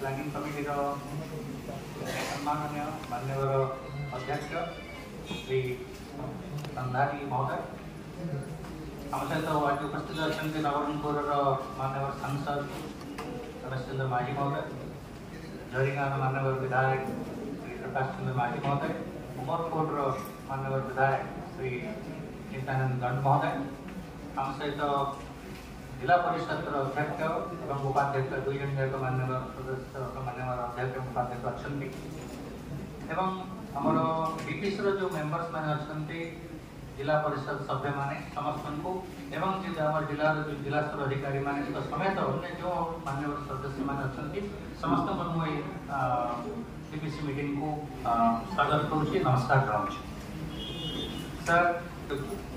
planning committee सम्मान मान्य अध्यक्ष श्री संधारी महोदय आम सहित आज उपस्थित अच्छा नवरंगपुर मानवर सांसद रमेशचंद्र माझी महोदय जरीगाम मानवर विधायक श्री प्रकाश चंद्र माझी महोदय उमरकोट रानवर विधायक श्री चित्तानंद दंड महोदय आम सहित जिला परिषद अध्यक्ष एवं उपाध्यक्ष दुई जन जाक मान्यवर सदस्य मान्य अध्यक्ष एवं उपाध्यक्ष अच्छा एवं आमर बीपीसीर जो मेम्बर्स मैंने अच्छा जिला परिषद सभ्य मैंने समस्त को एवं आम जिला जो जिला स्तर अधिकारी मान समेत अन्य जो मान्य सदस्य मैंने अच्छा समस्त को मुझे बीपीसी मीटिंग को स्वागत करुच्ची नमस्कार जनाऊँ सर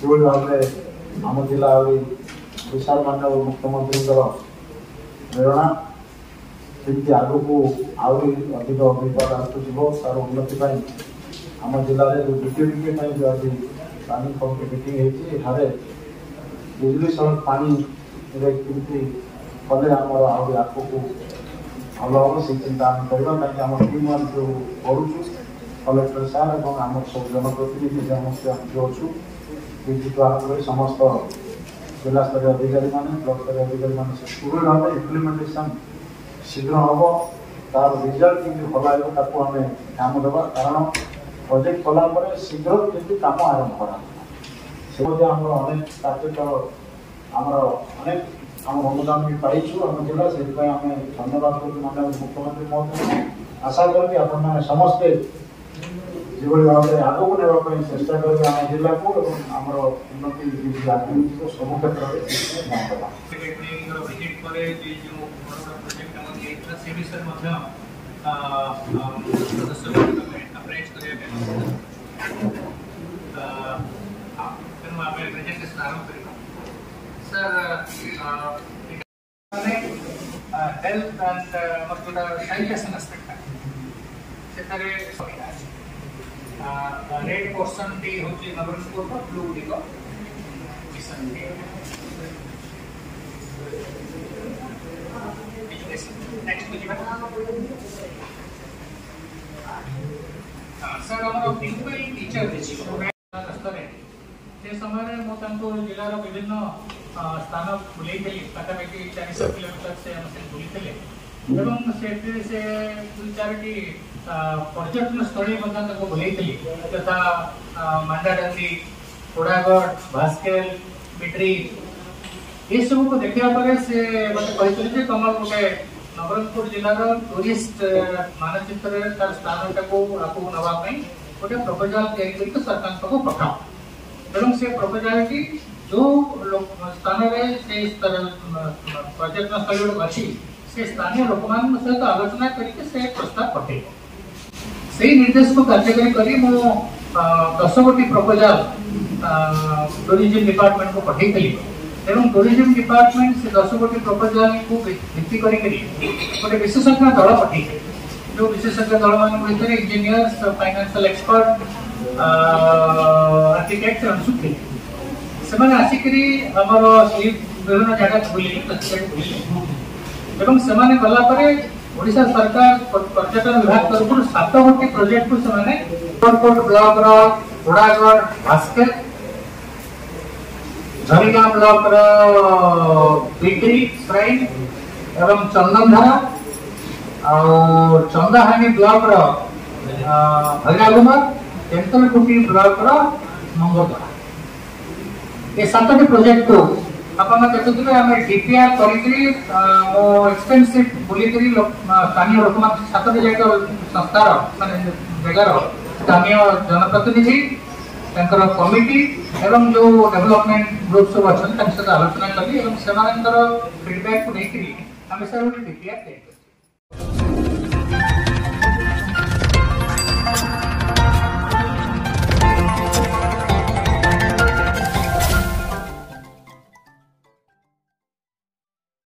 తీవ్రవాళ్ళే ನಮ್ಮ ಜಿಲ್ಲಾ ವಿಶಾಲ್ ಮಂಡಲ ಮುಖ್ಯಮಂತ್ರಿಗಳ ପ୍ରେରଣା କେମିତି ଆଗକୁ ଆହୁରି ଅଧିକ ବିପଦ ଆସୁଥିବ ତା'ର ଉନ୍ନତି ପାଇଁ ଆମ ଜିଲ୍ଲାରେ ଯେଉଁ ବିଟିଡିକେ ପାଇଁ ଯେଉଁ ଆଜି ପ୍ଲାନିଂ କମିଟି ମିଟିଂ ହେଇଛି ଏଠାରେ ବିଜୁଳି ସଡ଼କ ପାଣିରେ କେମିତି କଲେ ଆମର ଆହୁରି ଆଗକୁ ଭଲ ହେବ ସେଇ ଚିନ୍ତା ଆମେ କରିବା କାହିଁକି ଆମ ଟିମ୍ ଆମେ ଯେଉଁ କରୁଛୁ କଲେକ୍ଟର ସାର୍ ଏବଂ ଆମର ସବୁ ଜନପ୍ରତିନିଧି ସମସ୍ତେ ଆମେ ଯେଉଁ ଅଛୁ কিন্তু তার সমস্ত জেলা সদর বিভাগ মানে লোকসভা বিভাগ মানে শুরু হবে ইমপ্লিমেন্টেশন শীঘ্রই হবে তার ডিজাইন কি হল আইতো তারপরে কাম দেব কারণ প্রজেক্ট বলা পরে শীঘ্রই কি কাম আরম্ভ হবে আমরা অনেক ছাত্র আমরা অনেক আমাদের বন্ধুদের পড়িছো আমরা গুলো সেইভাবে আমরা সম্ভাবনা করতে অনেক অনেক আশা করি আপনারা সমস্ত যেভাবে ভাবে ଆଗକୁ ନେବା ପାଇଁ ଚେଷ୍ଟା କରିବେ ଆମ ଜିଲ୍ଲାକୁ ଏବଂ ଆମର ଉନ୍ନତି ରାଜନୈତିକ ସବୁ କ୍ଷେତ୍ରରେ ଭିଜିଟ୍ ପରେ ଯେ ଯେଉଁ ପ୍ରୋଜେକ୍ଟ ଆମର ଯାଇଥିଲା ସେ ବିଷୟରେ ମଧ୍ୟ ସଦସ୍ୟମାନଙ୍କୁ ଆମେ ଆପ୍ରେଜ୍ କରିବା ପାଇଁ ତେଣୁ ଆମେ ପ୍ରେଜେଣ୍ଟେସନ୍ ଆରମ୍ଭ କରିବା ସାର୍ ହେଲ୍ଥ ଆଣ୍ଡ ଆମର ଯେଉଁଟା ସାନିଟେସନ୍ ଆସ୍ପେକ୍ଟ ସେଠାରେ ରେଡ୍ ପର୍ସନଟି ହେଉଛି ନବରଙ୍ଗ ସ୍କୋର୍ର ବ୍ଲୁ ଗୁଡ଼ିକ କିଷାନ ଗୁଡ଼ିକ ସାର୍ ଆମର ପିଙ୍କୁଇ ଟିଚର ଦେଇଛି ରାସ୍ତାରେ ସେ ସମୟରେ ମୁଁ ତାଙ୍କୁ ଜିଲ୍ଲାର ବିଭିନ୍ନ ସ୍ଥାନ ବୁଲେଇଥିଲି ପାଖାପାଖି ଚାରିଶହ କିଲୋମିଟର ସେ ଆମ ସେ ବୁଲିଥିଲେ पर्यटन स्थल तक बुलेली तथा भास्केल मिट्री ये सब को देखा पर मतलब गोटे नवरंगपुर जिलार टूरीस्ट मानचित्र स्थान स्थानटा को आगे नापी गोटे प्रपोजाल या सरकार पठाओ एवं से प्रपोजाल की जो स्थान पर्यटन स्थल अच्छी स्थानीय लोकमान सहित तो आलोचना करके प्रस्ताव पठे से निर्देश को कार्यकारी करी दस गोटी प्रपोजाल टूरीजम डिपार्टमेंट को पठे थी तेणु टूरीजम डिपार्टमेंट से दस गोटी प्रपोजाल को भित्ति कर विशेषज्ञ दल पठे जो विशेषज्ञ दल मान भर इंजीनियर्स फाइनेंशियल एक्सपर्ट आर्किटेक्ट अनुसूचित से आसिक विभिन्न जगह बुले তোম সমানে কলাপরে ওড়িশা সরকার পর্যটন বিভাগ কর্তৃক সাতবর্তী প্রজেক্টে সমানে বড়কোট গ্লোবরা বড়াগর বাসকেট ঝরনা ব্লকর বিক্রী ফ্রাইড এবং চন্দনধারা ও চন্দনহানি ব্লকর আগরাকুমা তেলকুটি ব্লকরmongodb এ সাতবর্তী প্রজেক্ট তো ଆପଣ ଦେଖୁଥିବେ ଆମେ ଡିପିଆର୍ କରିକିରି ମୋ ଏକ୍ସପେନ୍ସିଭ୍ ବୁଲିକିରି ସ୍ଥାନୀୟ ଲୋକମାନେ ସାତଟି ଯାକ ସଂସ୍ଥାର ମାନେ ଜାଗାର ସ୍ଥାନୀୟ ଜନପ୍ରତିନିଧି ତାଙ୍କର କମିଟି ଏବଂ ଯେଉଁ ଡେଭଲପମେଣ୍ଟ ଗ୍ରୁପ୍ ସବୁ ଅଛନ୍ତି ତାଙ୍କ ସହିତ ଆଲୋଚନା କଲି ଏବଂ ସେମାନଙ୍କର ଫିଡ଼ବ୍ୟାକ୍କୁ ନେଇକିରି ଆମେ ସାର୍ ଗୋଟେ ଡିପିଆର୍ ତିଆରି କରିଛୁ